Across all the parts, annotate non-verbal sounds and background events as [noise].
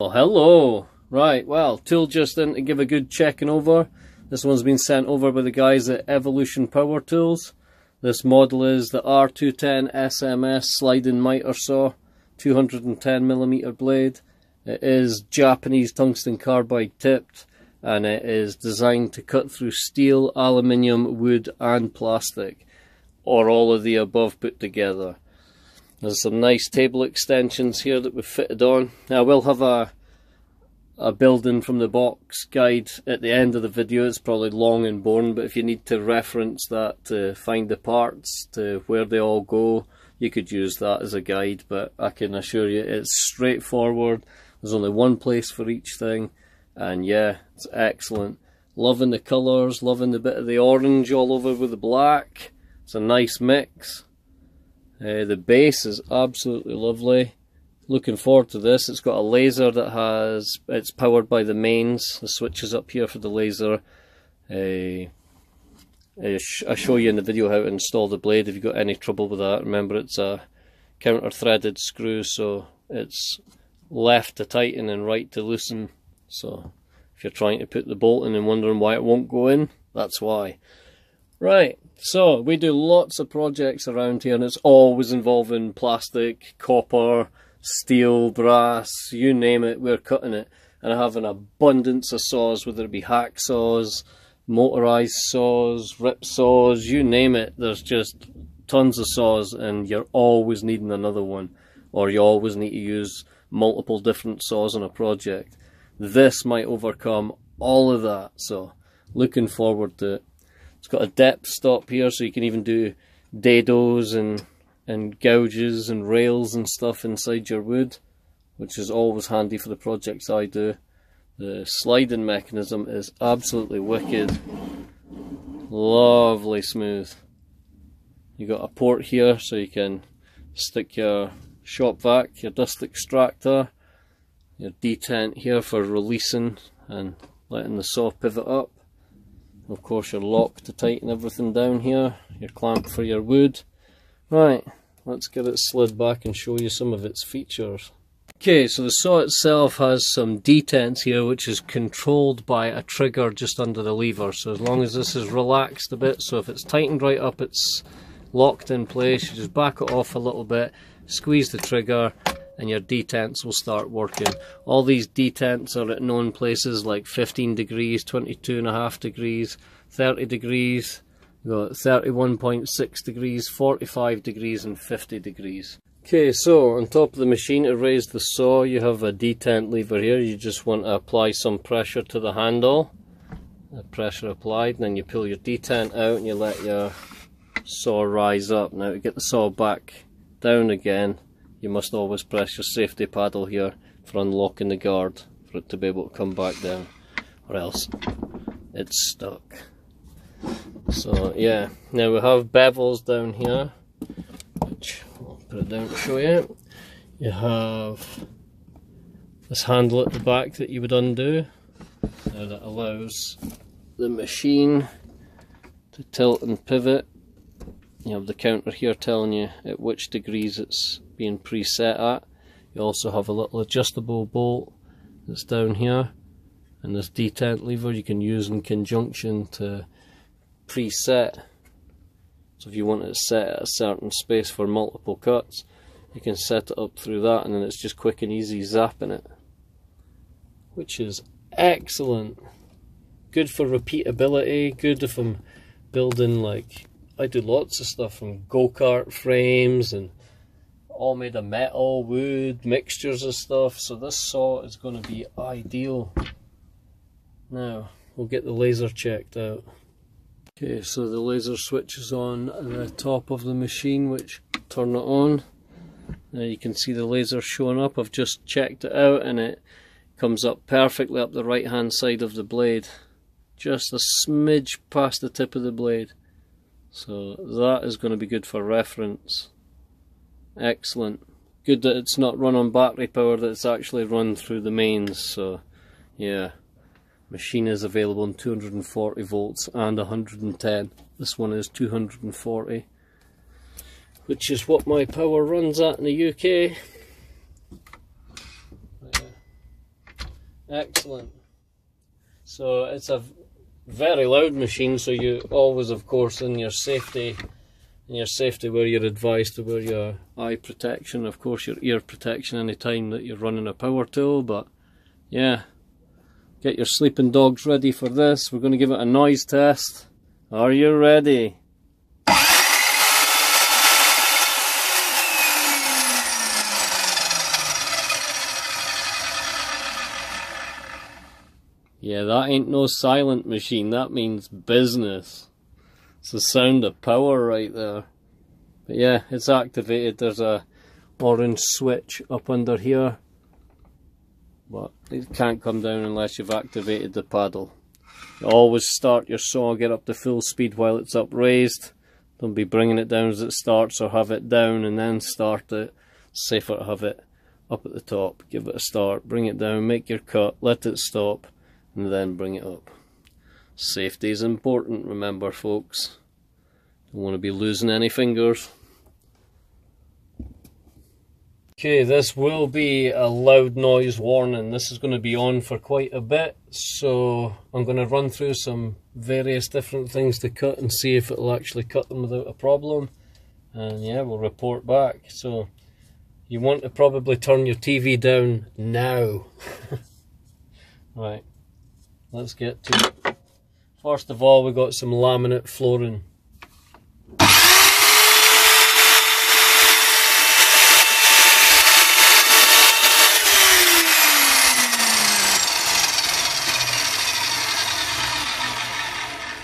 Well, hello. Right, well, tool just in to give a good checking over. This one's been sent over by the guys at Evolution Power Tools. This model is the R210 SMS sliding miter saw, 210mm blade. It is Japanese tungsten carbide tipped and it is designed to cut through steel, aluminium, wood and plastic or all of the above put together. There's some nice table extensions here that we've fitted on. I will have a a building from the box guide at the end of the video. It's probably long and boring, but if you need to reference that to find the parts, to where they all go, you could use that as a guide. But I can assure you it's straightforward. There's only one place for each thing. And yeah, it's excellent. Loving the colours, loving the bit of the orange all over with the black. It's a nice mix. Uh, the base is absolutely lovely. Looking forward to this. It's got a laser that has, it's powered by the mains. The switch is up here for the laser. Uh, I show you in the video how to install the blade if you've got any trouble with that. Remember it's a counter threaded screw so it's left to tighten and right to loosen. So if you're trying to put the bolt in and wondering why it won't go in, that's why. Right, so we do lots of projects around here and it's always involving plastic, copper, steel, brass, you name it, we're cutting it. And I have an abundance of saws, whether it be hacksaws, motorized saws, rip saws, you name it. There's just tons of saws and you're always needing another one. Or you always need to use multiple different saws on a project. This might overcome all of that, so looking forward to it. It's got a depth stop here so you can even do dados and and gouges and rails and stuff inside your wood which is always handy for the projects I do. The sliding mechanism is absolutely wicked. Lovely smooth. You got a port here so you can stick your shop vac, your dust extractor, your detent here for releasing and letting the saw pivot up. Of course your lock to tighten everything down here, your clamp for your wood. Right, let's get it slid back and show you some of its features. Okay, so the saw itself has some detents here which is controlled by a trigger just under the lever. So as long as this is relaxed a bit, so if it's tightened right up it's locked in place, you just back it off a little bit, squeeze the trigger and your detents will start working. All these detents are at known places like 15 degrees, 22 and a half degrees, 30 degrees, got 31.6 degrees, 45 degrees and 50 degrees. Okay, so on top of the machine to raise the saw you have a detent lever here. You just want to apply some pressure to the handle. The pressure applied, and then you pull your detent out and you let your saw rise up. Now to get the saw back down again you must always press your safety paddle here for unlocking the guard for it to be able to come back down or else it's stuck. So yeah now we have bevels down here which I'll put it down to show you. You have this handle at the back that you would undo now that allows the machine to tilt and pivot you have the counter here telling you at which degrees it's being preset at. You also have a little adjustable bolt that's down here and this detent lever you can use in conjunction to preset. So if you want it set at a certain space for multiple cuts, you can set it up through that and then it's just quick and easy zapping it. Which is excellent. Good for repeatability, good if I'm building like I do lots of stuff from go-kart frames and all made of metal, wood, mixtures of stuff. So this saw is going to be ideal. Now, we'll get the laser checked out. Okay, so the laser switch is on the top of the machine, which turn it on. Now you can see the laser showing up. I've just checked it out and it comes up perfectly up the right hand side of the blade. Just a smidge past the tip of the blade. So that is going to be good for reference. Excellent. Good that it's not run on battery power, that it's actually run through the mains. So, yeah. Machine is available in 240 volts and 110. This one is 240, which is what my power runs at in the UK. Excellent. So it's a very loud machine, so you always, of course, in your safety, in your safety where you're advised to wear your eye protection, of course your ear protection any time that you're running a power tool, but yeah, get your sleeping dogs ready for this. We're going to give it a noise test. Are you ready? Yeah, that ain't no silent machine, that means business. It's the sound of power right there. But yeah, it's activated. There's a orange switch up under here. But it can't come down unless you've activated the paddle. You always start your saw, get up to full speed while it's upraised. Don't be bringing it down as it starts or have it down and then start it. safer to have it up at the top. Give it a start, bring it down, make your cut, let it stop and then bring it up. Safety is important, remember folks. Don't want to be losing any fingers. Okay, this will be a loud noise warning. This is going to be on for quite a bit, so I'm going to run through some various different things to cut and see if it'll actually cut them without a problem. And yeah, we'll report back. So you want to probably turn your TV down now. [laughs] right let's get to it. First of all, we've got some laminate flooring.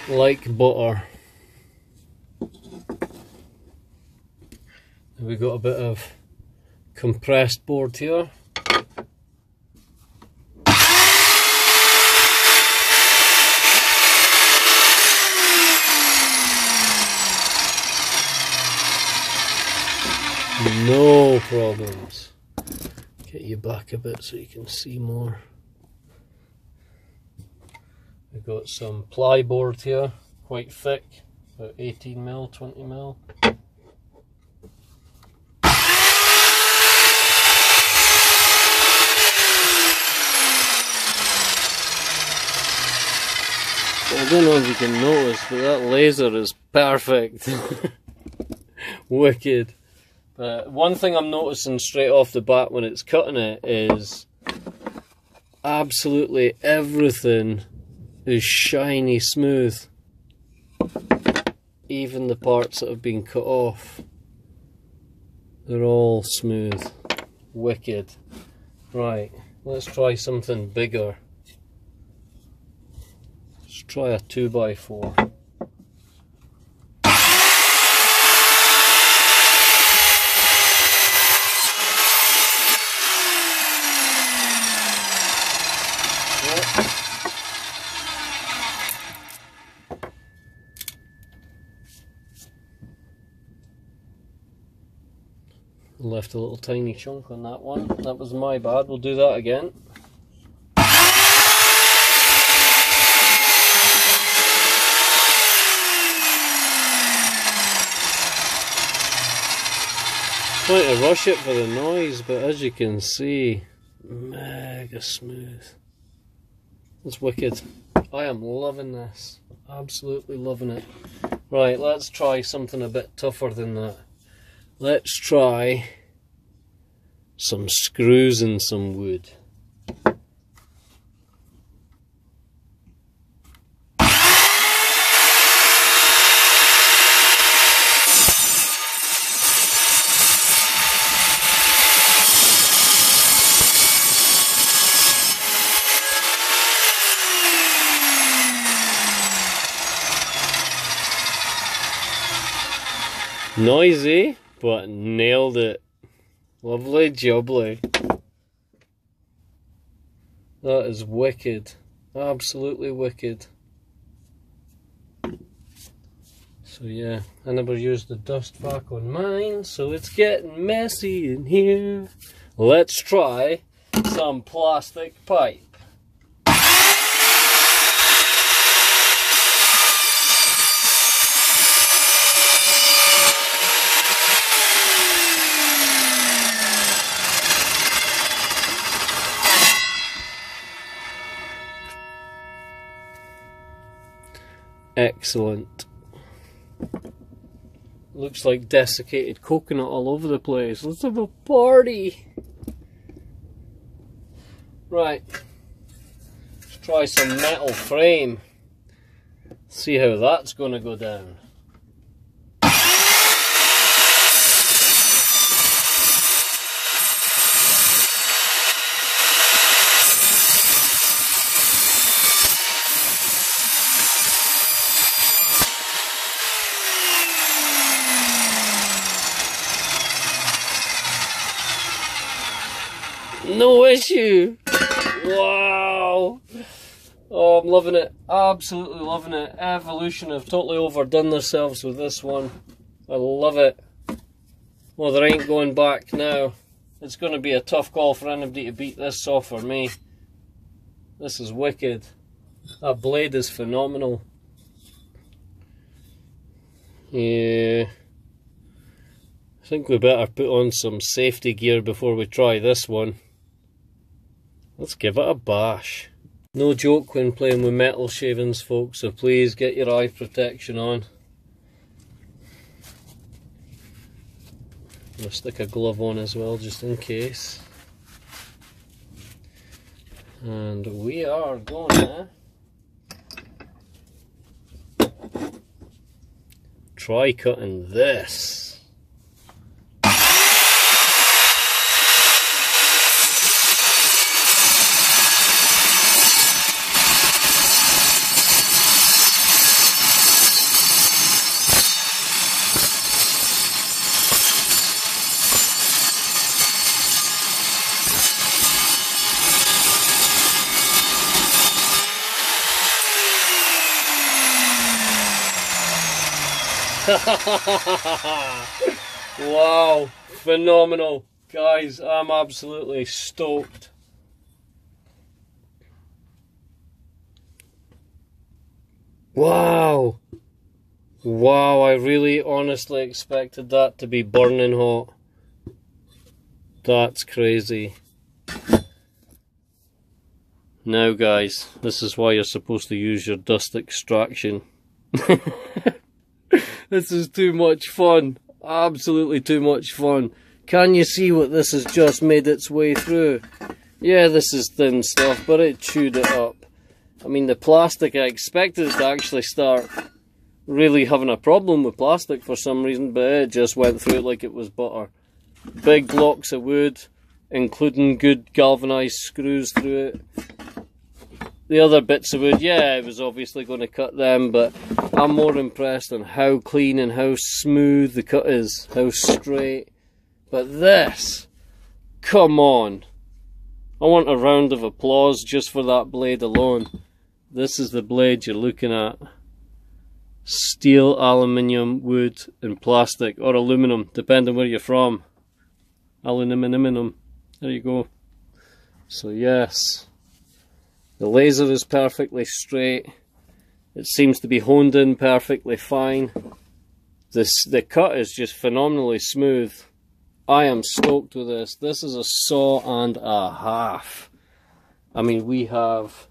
Like butter. We've got a bit of compressed board here. No problems. Get you back a bit so you can see more. We've got some ply board here, quite thick, about 18 mil, 20 mil. I don't know if you can notice, but that laser is perfect. [laughs] Wicked. But one thing I'm noticing straight off the bat when it's cutting it is absolutely everything is shiny smooth. Even the parts that have been cut off. They're all smooth. Wicked. Right, let's try something bigger. Let's try a 2x4. Left a little tiny chunk on that one. That was my bad. We'll do that again. Trying to rush it for the noise, but as you can see, mega smooth. It's wicked. I am loving this. Absolutely loving it. Right, let's try something a bit tougher than that. Let's try some screws and some wood. Noisy, but nailed it. Lovely jubbly. That is wicked. Absolutely wicked. So yeah, I never used the dust vac on mine, so it's getting messy in here. Let's try some plastic pipe. Excellent. Looks like desiccated coconut all over the place. Let's have a party. Right. Let's try some metal frame. See how that's going to go down. No issue. Wow. Oh, I'm loving it. Absolutely loving it. Evolution have totally overdone themselves with this one. I love it. Well, there ain't going back now. It's going to be a tough call for anybody to beat this saw for me. This is wicked. That blade is phenomenal. Yeah. I think we better put on some safety gear before we try this one. Let's give it a bash. No joke when playing with metal shavings folks, so please get your eye protection on. I'm going to stick a glove on as well just in case. And we are to try cutting this. [laughs] wow, phenomenal. Guys, I'm absolutely stoked. Wow. Wow, I really honestly expected that to be burning hot. That's crazy. Now guys, this is why you're supposed to use your dust extraction. [laughs] This is too much fun. Absolutely too much fun. Can you see what this has just made its way through? Yeah, this is thin stuff, but it chewed it up. I mean, the plastic, I expected it to actually start really having a problem with plastic for some reason, but it just went through it like it was butter. Big blocks of wood, including good galvanized screws through it the other bits of wood, yeah, I was obviously going to cut them, but I'm more impressed on how clean and how smooth the cut is, how straight. But this, come on. I want a round of applause just for that blade alone. This is the blade you're looking at. Steel, aluminium, wood, and plastic, or aluminum, depending where you're from. Aluminum, there you go. So yes. The laser is perfectly straight. It seems to be honed in perfectly fine. This The cut is just phenomenally smooth. I am stoked with this. This is a saw and a half. I mean, we have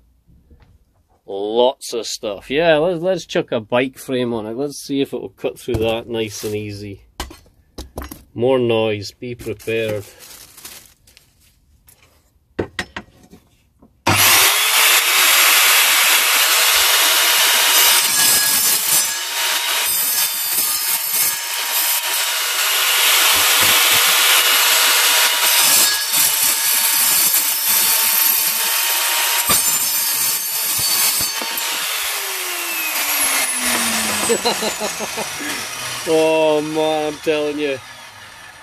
lots of stuff. Yeah, let's, let's chuck a bike frame on it. Let's see if it will cut through that nice and easy. More noise. Be prepared. [laughs] oh man, I'm telling you,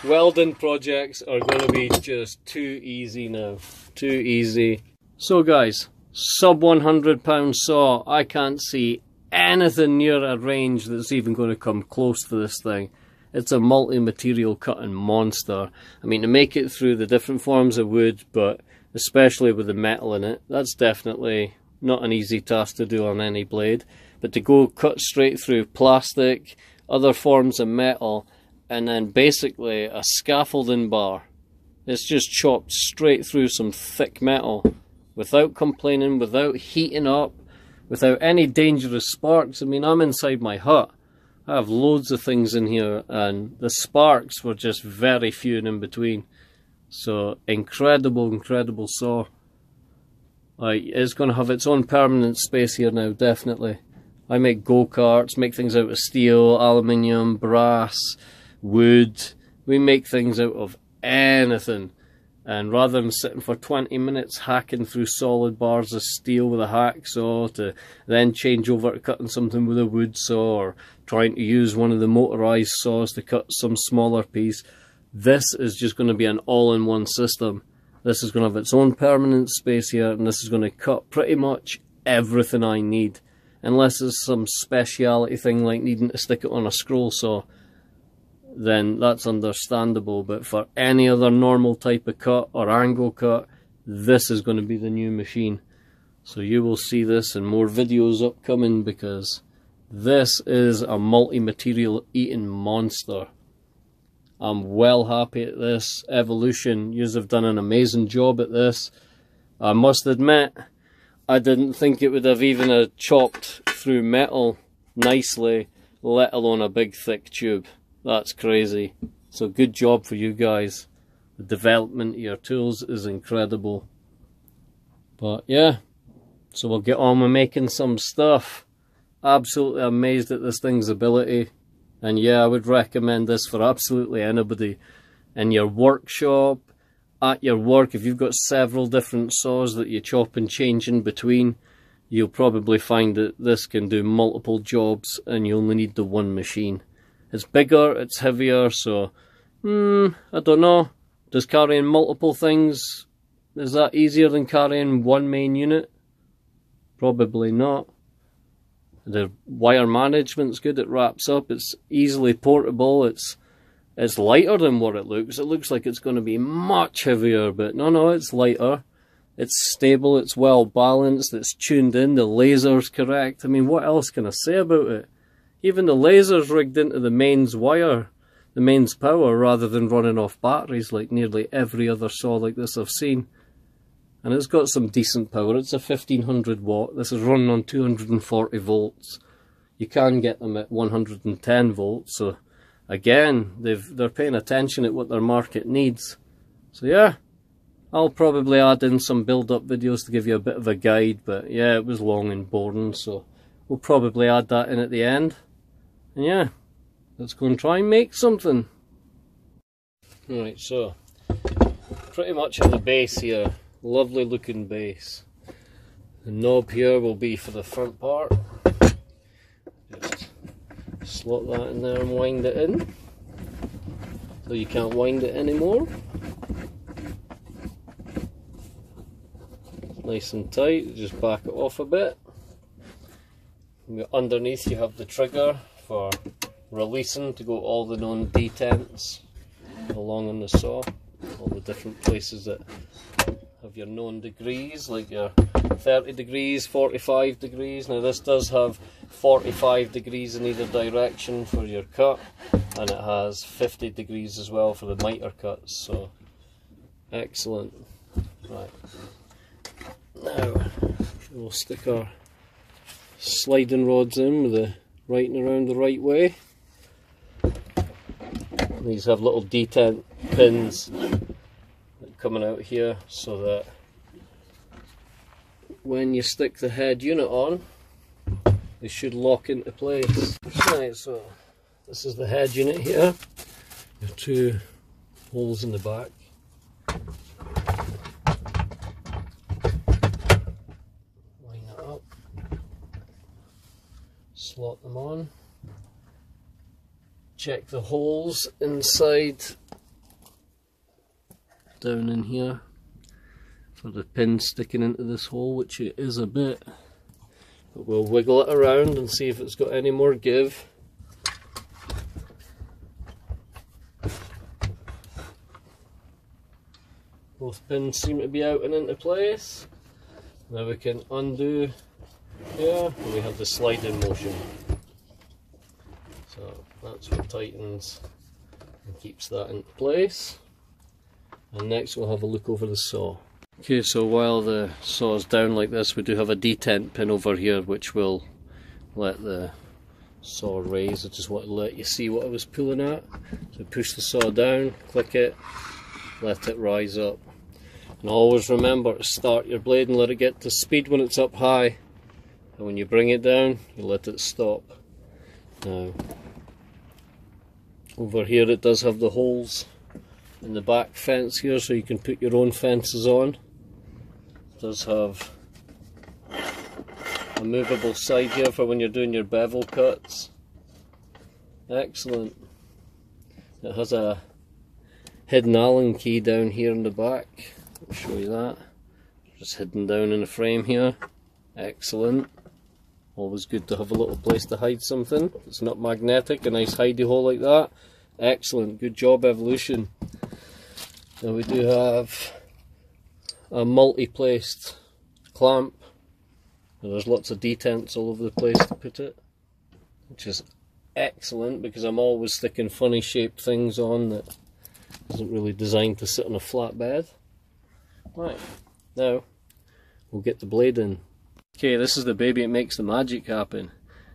welding projects are going to be just too easy now. Too easy. So guys, sub 100 pound saw, I can't see anything near a range that's even going to come close to this thing. It's a multi-material cutting monster. I mean, to make it through the different forms of wood, but especially with the metal in it, that's definitely not an easy task to do on any blade. But to go cut straight through plastic, other forms of metal, and then basically a scaffolding bar, it's just chopped straight through some thick metal without complaining, without heating up, without any dangerous sparks. I mean, I'm inside my hut. I have loads of things in here and the sparks were just very few and in between. So incredible, incredible saw. Like, it's going to have its own permanent space here now, definitely. I make go-karts, make things out of steel, aluminium, brass, wood. We make things out of anything. And rather than sitting for 20 minutes hacking through solid bars of steel with a hacksaw to then change over to cutting something with a wood saw or trying to use one of the motorized saws to cut some smaller piece, this is just going to be an all-in-one system. This is going to have its own permanent space here and this is going to cut pretty much everything I need. Unless it's some speciality thing like needing to stick it on a scroll saw then that's understandable. But for any other normal type of cut or angle cut, this is going to be the new machine. So you will see this in more videos upcoming because this is a multi-material eating monster. I'm well happy at this. Evolution, you have done an amazing job at this. I must admit, I didn't think it would have even chopped through metal nicely, let alone a big thick tube. That's crazy. So good job for you guys. The development of your tools is incredible. But yeah, so we'll get on with making some stuff. Absolutely amazed at this thing's ability. And yeah, I would recommend this for absolutely anybody. In your workshop, at your work, if you've got several different saws that you chop and change in between, you'll probably find that this can do multiple jobs and you only need the one machine. It's bigger, it's heavier, so, hmm, I don't know. Does carrying multiple things, is that easier than carrying one main unit? Probably not. The wire management's good, it wraps up, it's easily portable, it's it's lighter than what it looks. It looks like it's going to be much heavier, but no, no, it's lighter. It's stable, it's well balanced, it's tuned in, the laser's correct. I mean, what else can I say about it? Even the laser's rigged into the mains wire, the mains power, rather than running off batteries like nearly every other saw like this I've seen. And it's got some decent power. It's a 1500 watt. This is running on 240 volts. You can get them at 110 volts. So again, they've they're paying attention at what their market needs. So yeah, I'll probably add in some build-up videos to give you a bit of a guide. But yeah, it was long and boring, so we'll probably add that in at the end. And yeah, let's go and try and make something. Right, so pretty much at the base here, lovely looking base. The knob here will be for the front part. Slot that in there and wind it in. So you can't wind it anymore. Nice and tight, just back it off a bit. Underneath you have the trigger for releasing to go all the known detents along on the saw, all the different places that your known degrees, like your 30 degrees, 45 degrees. Now this does have 45 degrees in either direction for your cut, and it has 50 degrees as well for the miter cuts, so excellent. Right, now we'll stick our sliding rods in with the writing around the right way. These have little detent pins coming out here so that when you stick the head unit on they should lock into place. Right, so this is the head unit here. Two holes in the back. Line that up. slot them on. Check the holes inside down in here for the pin sticking into this hole, which it is a bit. But we'll wiggle it around and see if it's got any more give. Both pins seem to be out and into place. Now we can undo here and we have the sliding motion. So that's what tightens and keeps that in place. And next we'll have a look over the saw. Okay, so while the saw is down like this, we do have a detent pin over here which will let the saw raise. I just want to let you see what I was pulling at. So push the saw down, click it, let it rise up. And always remember to start your blade and let it get to speed when it's up high. And when you bring it down, you let it stop. Now, over here it does have the holes in the back fence here so you can put your own fences on does have a movable side here for when you're doing your bevel cuts. Excellent. It has a hidden Allen key down here in the back. I'll show you that. Just hidden down in the frame here. Excellent. Always good to have a little place to hide something. It's not magnetic, a nice hidey hole like that. Excellent. Good job, Evolution. Now we do have a multi-placed clamp. there's lots of detents all over the place to put it, which is excellent because I'm always sticking funny shaped things on that isn't really designed to sit on a flat bed. Right, now we'll get the blade in. Okay, this is the baby that makes the magic happen.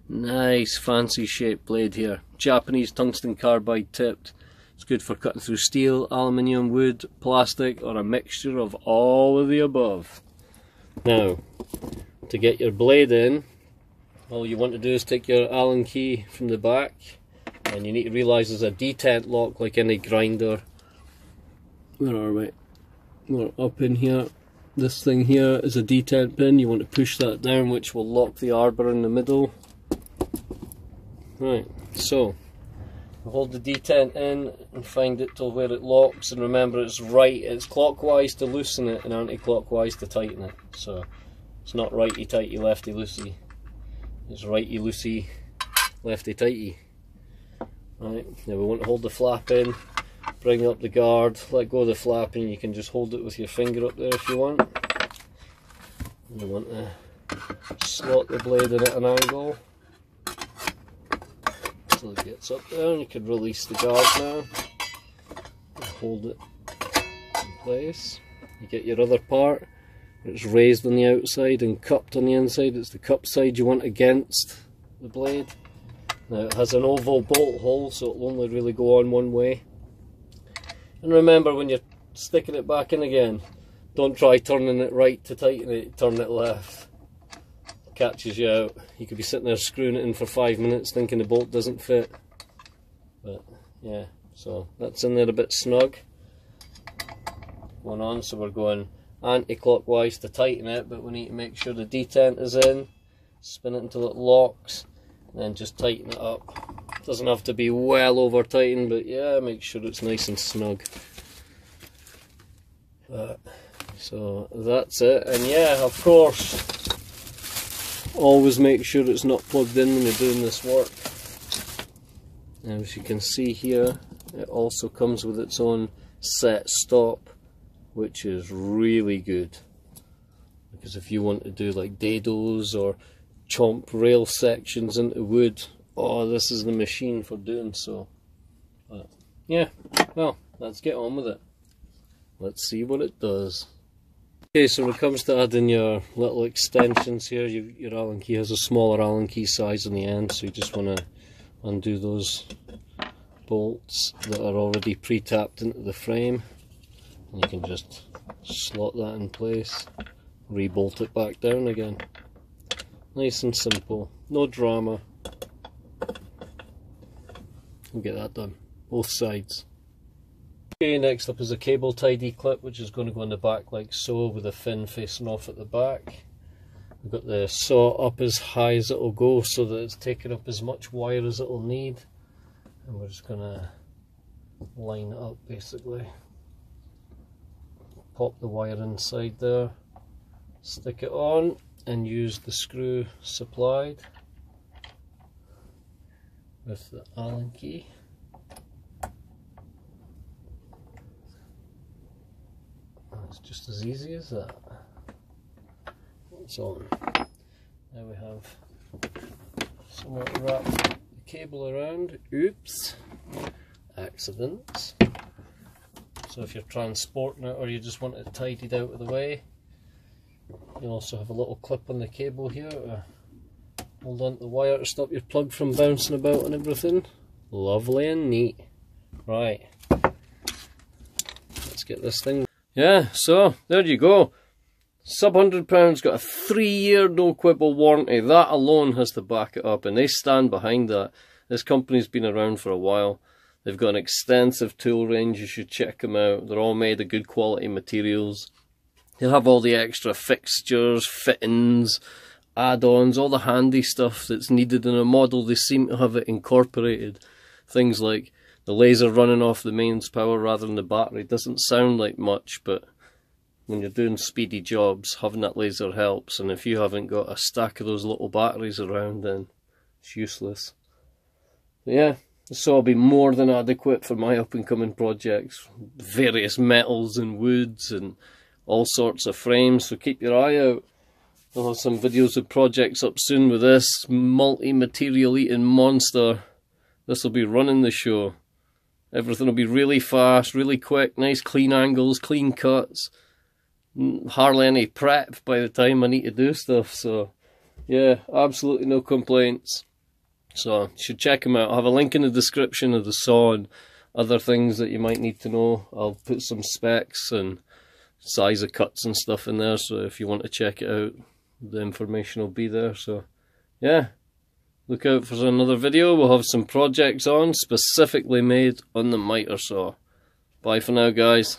Nice fancy shaped blade here. Japanese tungsten carbide tipped. It's good for cutting through steel, aluminium, wood, plastic, or a mixture of all of the above. Now, to get your blade in, all you want to do is take your Allen key from the back, and you need to realise there's a detent lock like any grinder. Where are we? We're up in here. This thing here is a detent pin. You want to push that down, which will lock the arbor in the middle. Right, so hold the detent in and find it till where it locks and remember it's right it's clockwise to loosen it and anti-clockwise to tighten it. So it's not righty tighty lefty loosey it's righty loosey lefty tighty right now we want to hold the flap in bring up the guard let go of the flap and you can just hold it with your finger up there if you want. And you want to slot the blade in at an angle it gets up there and you can release the guard now. Hold it in place. You get your other part. It's raised on the outside and cupped on the inside. It's the cup side you want against the blade. Now it has an oval bolt hole so it'll only really go on one way. And remember when you're sticking it back in again don't try turning it right to tighten it turn it left catches you out. You could be sitting there screwing it in for five minutes thinking the bolt doesn't fit. But yeah, so that's in there a bit snug. Going on, so we're going anti-clockwise to tighten it, but we need to make sure the detent is in, spin it until it locks, and then just tighten it up. Doesn't have to be well over tightened, but yeah, make sure it's nice and snug. But, so that's it, and yeah, of course, always make sure it's not plugged in when you're doing this work. Now as you can see here, it also comes with its own set stop, which is really good. Because if you want to do like dados or chomp rail sections into wood, oh, this is the machine for doing so. But yeah, well, let's get on with it. Let's see what it does. Okay, so when it comes to adding your little extensions here, you, your Allen key has a smaller Allen key size on the end, so you just want to undo those bolts that are already pre-tapped into the frame. And you can just slot that in place, re-bolt it back down again. Nice and simple, no drama. And get that done, both sides. Okay, next up is a cable tidy clip which is going to go in the back like so with the fin facing off at the back. We've got the saw up as high as it'll go so that it's taking up as much wire as it'll need. And we're just going to line it up basically. Pop the wire inside there, stick it on and use the screw supplied with the Allen key. It's just as easy as that. It's on. Now we have somewhere to wrap the cable around. Oops. Accidents. So if you're transporting it or you just want it tidied out of the way, you also have a little clip on the cable here to hold on to the wire to stop your plug from bouncing about and everything. Lovely and neat. Right. Let's get this thing. Yeah, so there you go. Sub £100 got a three year no quibble warranty. That alone has to back it up, and they stand behind that. This company's been around for a while. They've got an extensive tool range. You should check them out. They're all made of good quality materials. They'll have all the extra fixtures, fittings, add-ons, all the handy stuff that's needed in a model. They seem to have it incorporated. Things like the laser running off the mains power rather than the battery. Doesn't sound like much, but when you're doing speedy jobs, having that laser helps. And if you haven't got a stack of those little batteries around, then it's useless. But yeah, so will be more than adequate for my up and coming projects. Various metals and woods and all sorts of frames, so keep your eye out. I'll have some videos of projects up soon with this multi-material eating monster. This will be running the show. Everything will be really fast, really quick, nice clean angles, clean cuts. Hardly any prep by the time I need to do stuff, so yeah, absolutely no complaints. So should check them out. I'll have a link in the description of the saw and other things that you might need to know. I'll put some specs and size of cuts and stuff in there, so if you want to check it out, the information will be there. So yeah, look out for another video. We'll have some projects on specifically made on the miter saw. Bye for now, guys.